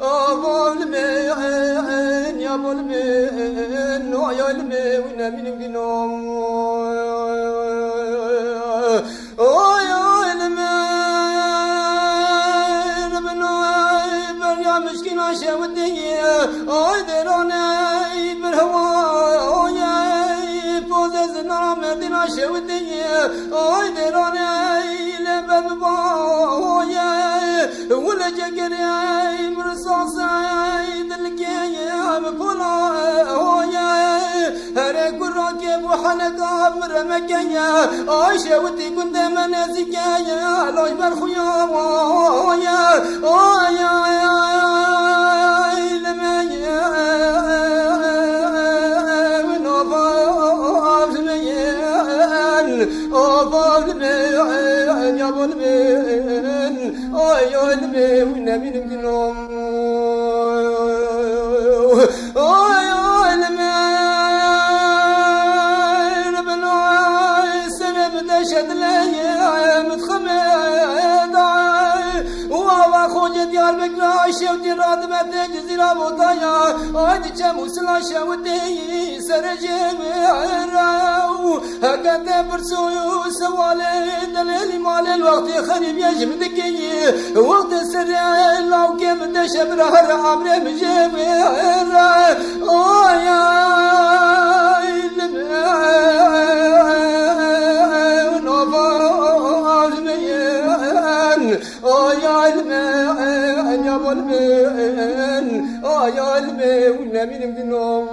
أبو المين يا أبو المين ويا المين وين من بينهم ويا المين بنو يا مسكين عشا ودي أيدروني بالهوا يا فوز الزنار مدينة عشا ودي أيدروني لبابا يا ولا جقري هرك الراكب وحنك عمر مكايا عايشة ودي كنت منازكا يا لاش برخويا يا يا يا لما يا من أباب زميان أباب زميان يا أبو المين أي المين من بنوم لي متخمد وابا خوج ديار بكرا شوتي راد ما تجزيرا بوطايا. هادي جامو سلا شوتي سرجم راو هكذا برسو سوالي دليل مال الوقت خريب يجم ذكي وقت سر لو كيف دشبر هر عمر مجيب يا المين يا ابو المين يا المين من بنوم